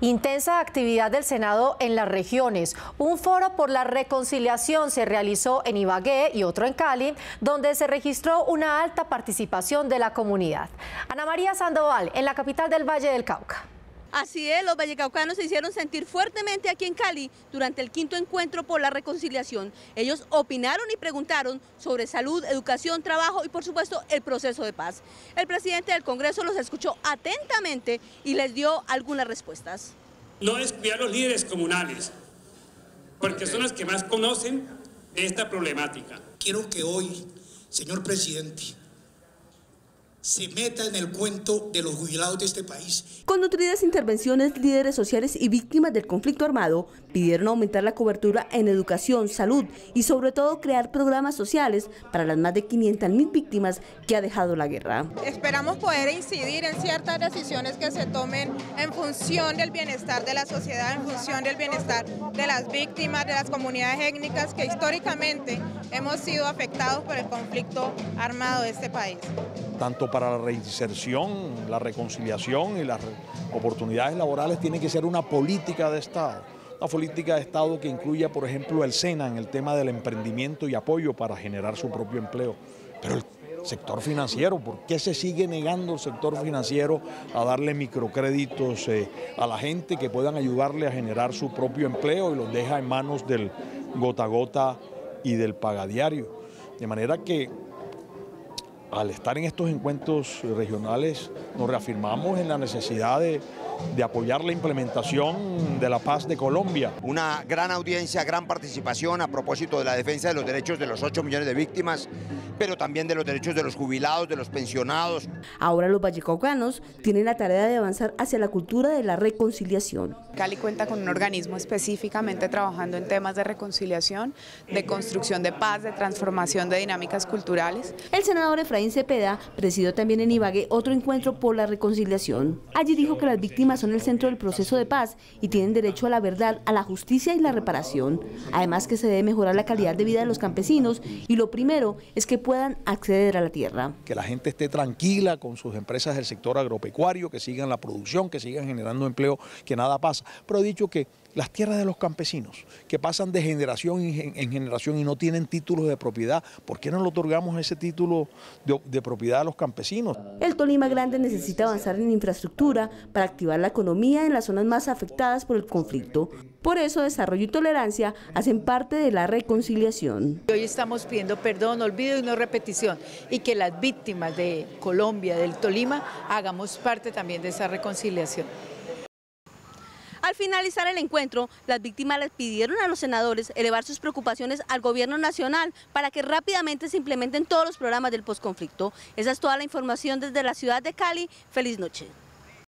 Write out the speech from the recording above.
Intensa actividad del Senado en las regiones. Un foro por la reconciliación se realizó en Ibagué y otro en Cali, donde se registró una alta participación de la comunidad. Ana María Sandoval, en la capital del Valle del Cauca. Así es, los vallecaucanos se hicieron sentir fuertemente aquí en Cali durante el quinto encuentro por la reconciliación. Ellos opinaron y preguntaron sobre salud, educación, trabajo y por supuesto el proceso de paz. El presidente del Congreso los escuchó atentamente y les dio algunas respuestas. No descuidar los líderes comunales, porque son los que más conocen de esta problemática. Quiero que hoy, señor presidente, se meta en el cuento de los jubilados de este país. Con nutridas intervenciones, líderes sociales y víctimas del conflicto armado pidieron aumentar la cobertura en educación, salud y sobre todo crear programas sociales para las más de 500 mil víctimas que ha dejado la guerra. Esperamos poder incidir en ciertas decisiones que se tomen en función del bienestar de la sociedad, en función del bienestar de las víctimas, de las comunidades étnicas que históricamente hemos sido afectados por el conflicto armado de este país. Tanto para la reinserción, la reconciliación y las oportunidades laborales tiene que ser una política de Estado. Una política de Estado que incluya, por ejemplo, el SENA en el tema del emprendimiento y apoyo para generar su propio empleo. Pero el sector financiero, ¿por qué se sigue negando el sector financiero a darle microcréditos eh, a la gente que puedan ayudarle a generar su propio empleo y los deja en manos del gota a gota y del pagadiario? De manera que al estar en estos encuentros regionales nos reafirmamos en la necesidad de, apoyar la implementación de la paz de Colombia. Una gran audiencia, gran participación a propósito de la defensa de los derechos de los 8 millones de víctimas pero también de los derechos de los jubilados, de los pensionados. Ahora los vallecaucanos tienen la tarea de avanzar hacia la cultura de la reconciliación. Cali cuenta con un organismo específicamente trabajando en temas de reconciliación, de construcción de paz, de transformación de dinámicas culturales. El senador Efraín Cepeda presidió también en Ibagué otro encuentro por la reconciliación. Allí dijo que las víctimas son el centro del proceso de paz y tienen derecho a la verdad, a la justicia y la reparación. Además que se debe mejorar la calidad de vida de los campesinos y lo primero es que puedan acceder a la tierra. Que la gente esté tranquila con sus empresas del sector agropecuario, que sigan la producción, que sigan generando empleo, que nada pasa. Pero he dicho que las tierras de los campesinos, que pasan de generación en generación y no tienen títulos de propiedad, ¿por qué no le otorgamos ese título de, de, propiedad a los campesinos? El Tolima Grande necesita avanzar en infraestructura para activar la economía en las zonas más afectadas por el conflicto. Por eso desarrollo y tolerancia hacen parte de la reconciliación. Hoy estamos pidiendo perdón, olvido y no repetición y que las víctimas de Colombia, del Tolima, hagamos parte también de esa reconciliación. Al finalizar el encuentro, las víctimas les pidieron a los senadores elevar sus preocupaciones al gobierno nacional para que rápidamente se implementen todos los programas del posconflicto. Esa es toda la información desde la ciudad de Cali. Feliz noche.